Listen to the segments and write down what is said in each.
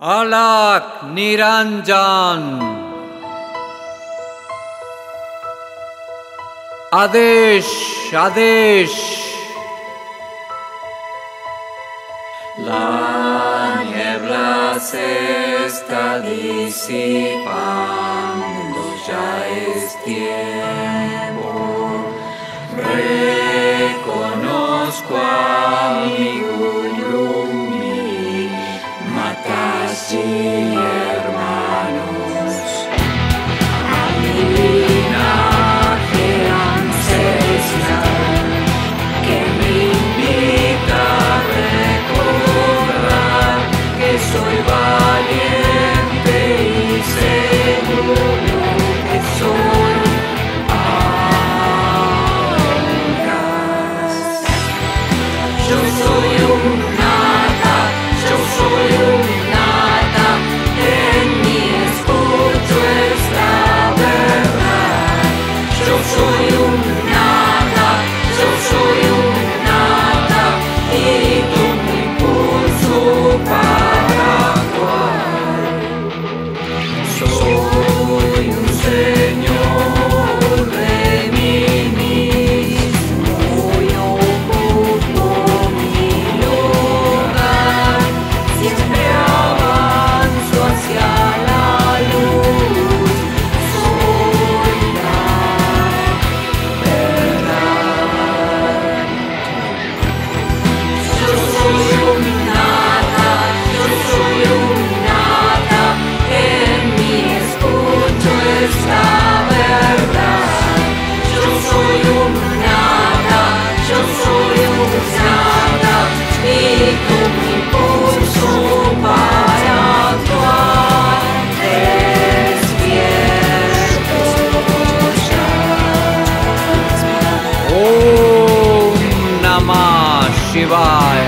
Alak Niranjan. Adesh, Adesh. La niebla se está disipando, ya es tiempo. Reconozco a mi नमः शिवाय।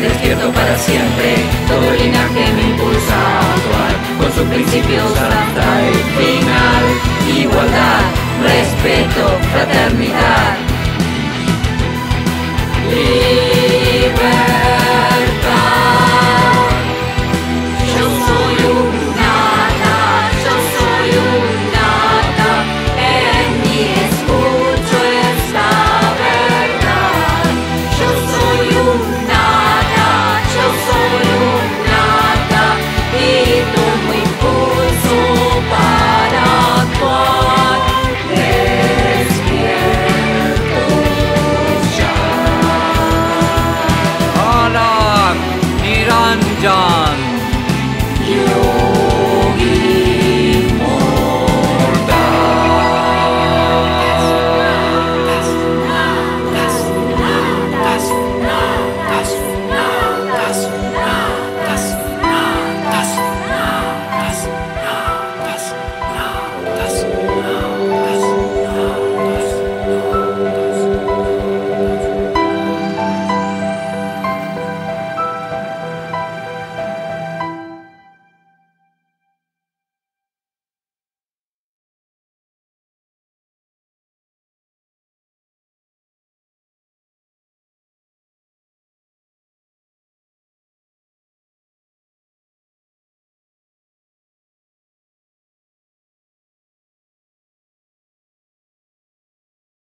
despierto para siempre, todo linaje me impulsa a actuar, con sus principios hasta el final, igualdad, respeto, fraternidad.